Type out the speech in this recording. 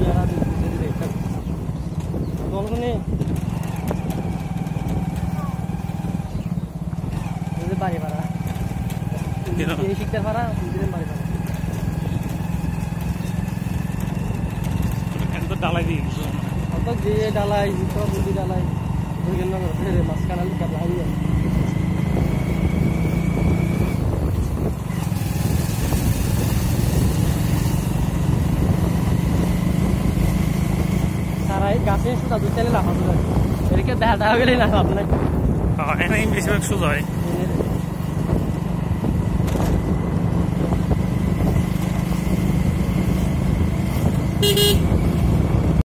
ইয়ারা দিদি দেখতে বলগুনি এই যে বাড়ি ভাড়া ভাড়া দিলেন বাড়ি ভাড়া ডালাই দিয়ে গেছে। অত যে ডালাই সব বুদ্ধি ডালাই, দুই গেল মাছ কানালি গাছে সুতা দুই চালে লাফা তুলে এদিকে দেখা দেখা গেলে না লাভ নাই হ্যাঁ এনেই বেশিরভাগ সোজা হয় Beep.